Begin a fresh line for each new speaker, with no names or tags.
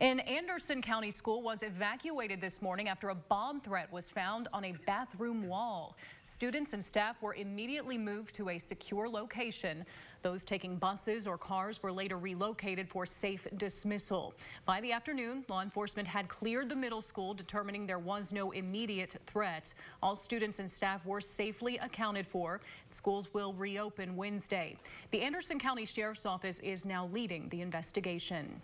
An Anderson County school was evacuated this morning after a bomb threat was found on a bathroom wall. Students and staff were immediately moved to a secure location. Those taking buses or cars were later relocated for safe dismissal. By the afternoon, law enforcement had cleared the middle school, determining there was no immediate threat. All students and staff were safely accounted for. Schools will reopen Wednesday. The Anderson County Sheriff's Office is now leading the investigation.